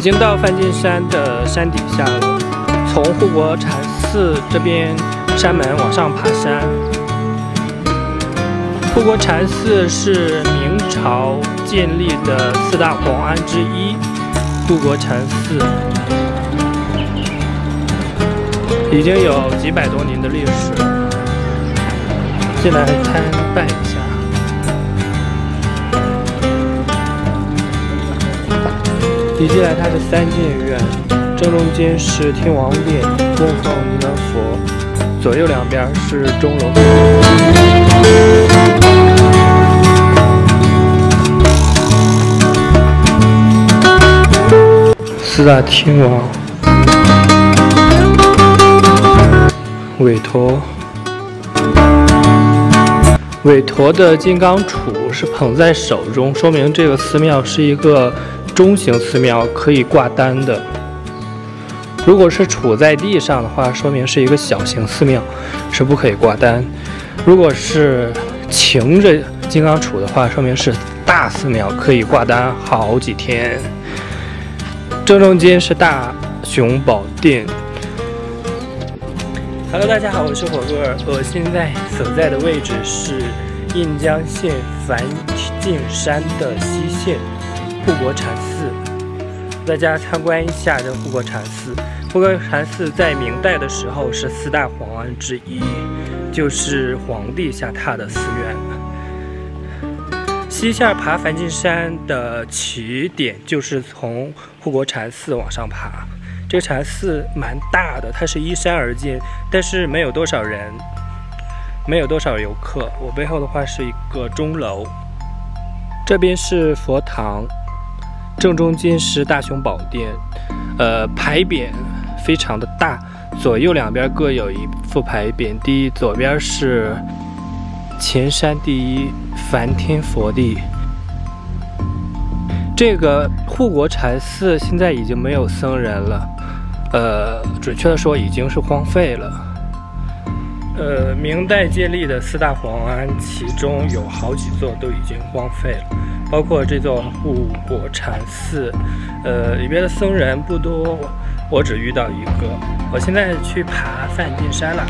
已经到梵净山的山底下了，从护国禅寺这边山门往上爬山。护国禅寺是明朝建立的四大皇安之一，护国禅寺已经有几百多年的历史。进来参拜一下。一进来，它是三进院，正中间是天王殿，供奉弥勒佛，左右两边是钟楼。四大天王，韦陀，韦陀的金刚杵是捧在手中，说明这个寺庙是一个。中型寺庙可以挂单的，如果是杵在地上的话，说明是一个小型寺庙，是不可以挂单；如果是擎着金刚杵的话，说明是大寺庙，可以挂单好几天。正中间是大雄宝殿。Hello，大家好，我是火哥，我现在所在的位置是印江县梵净山的西线。护国禅寺，大家参观一下这护国禅寺。护国禅寺在明代的时候是四大皇安之一，就是皇帝下榻的寺院。西线爬梵净山的起点就是从护国禅寺往上爬。这个禅寺蛮大的，它是依山而建，但是没有多少人，没有多少游客。我背后的话是一个钟楼，这边是佛堂。正中间是大雄宝殿，呃，牌匾非常的大，左右两边各有一副牌匾。第一，左边是前山第一梵天佛地。这个护国禅寺现在已经没有僧人了，呃，准确的说已经是荒废了。呃，明代建立的四大皇庵，其中有好几座都已经荒废了。包括这座护国禅寺，呃，里边的僧人不多，我只遇到一个。我现在去爬梵净山了。